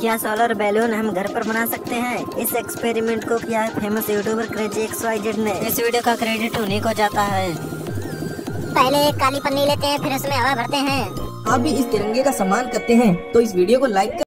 क्या solar balloon हम घर पर बना सकते हैं। इस एक्सपेरिमेंट को किया है famous YouTuber crazy X Y Z ने। इस वीडियो का क्रेडिट उन्हीं को जाता है। पहले एक काली पन्नी लेते हैं फिर उसमें हवा भरते हैं। आप भी इस तिरंगे का सम्मान करते हैं तो इस वीडियो को लाइक